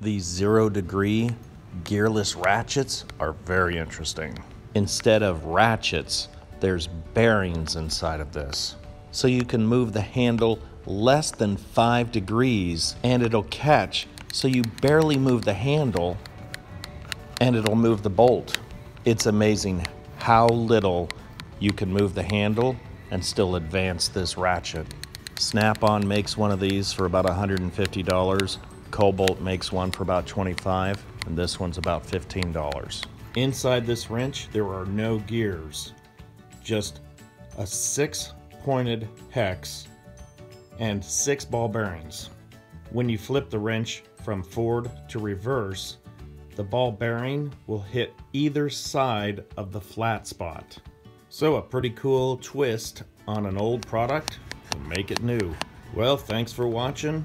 These zero degree gearless ratchets are very interesting. Instead of ratchets, there's bearings inside of this. So you can move the handle less than five degrees and it'll catch. So you barely move the handle and it'll move the bolt. It's amazing how little you can move the handle and still advance this ratchet. Snap-on makes one of these for about $150. Kobalt makes one for about 25 and this one's about $15. Inside this wrench, there are no gears, just a six pointed hex and six ball bearings. When you flip the wrench from forward to reverse, the ball bearing will hit either side of the flat spot. So a pretty cool twist on an old product and make it new. Well, thanks for watching,